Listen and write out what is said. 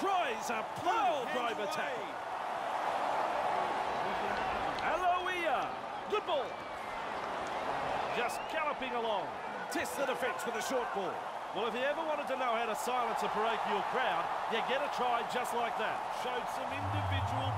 tries a pile driver tackle. Aloia. Good ball. Just galloping along. Test the defence with a short ball. Well, if you ever wanted to know how to silence a parochial crowd, you get a try just like that. Showed some individual